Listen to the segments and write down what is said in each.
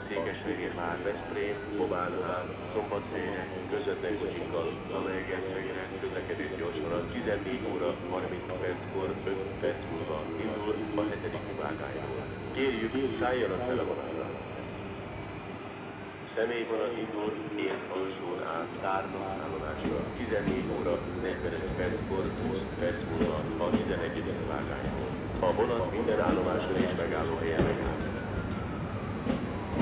Székesfehérvár, Veszprém, Bobánál, Szombathelyre, közvetlen kocsikkal, Zalaegerszegre, közlekedő gyorsvonat 14 óra 30 perckor 5 perc múlva indul a hetedik vágányról. Kérjük, szálljanak fel a vonatra! Személyvonat indul ért alsón át Tárnok állomásra 14 óra 45 perckor 20 perc múlva a 11. vágányról. A vonat minden állomáson és megállóhelyen megáll.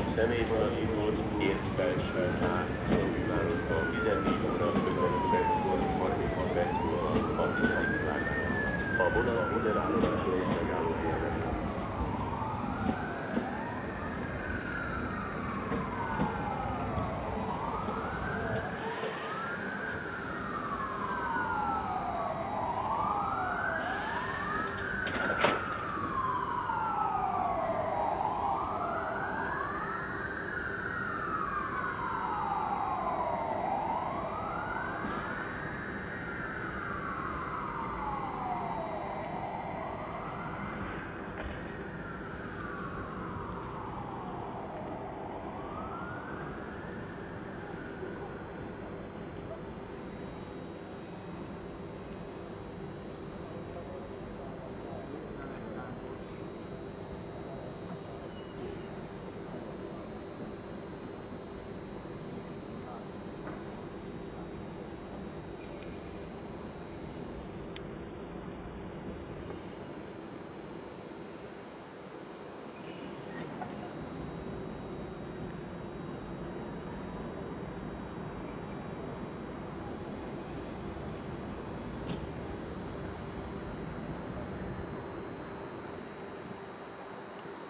Személyvonat indul ért belső át Győrvárosba 14 óra 55 perckor 30 perc múlva a 10. vágányról. A vonat minden állomáson és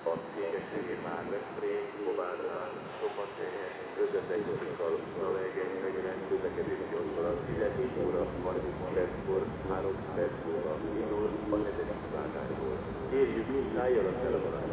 megállóhelyen megáll. a Székesfehérvár, Veszprém, Kovárnál, Szombathelyen, közvetlen kocsikkal, Zalaegerszegre, közlekedő gyorsvonat 14 óra 30 perckor, 3 perc múlva indul a hetedik vágányból. Kérjük, szálljanak fel a!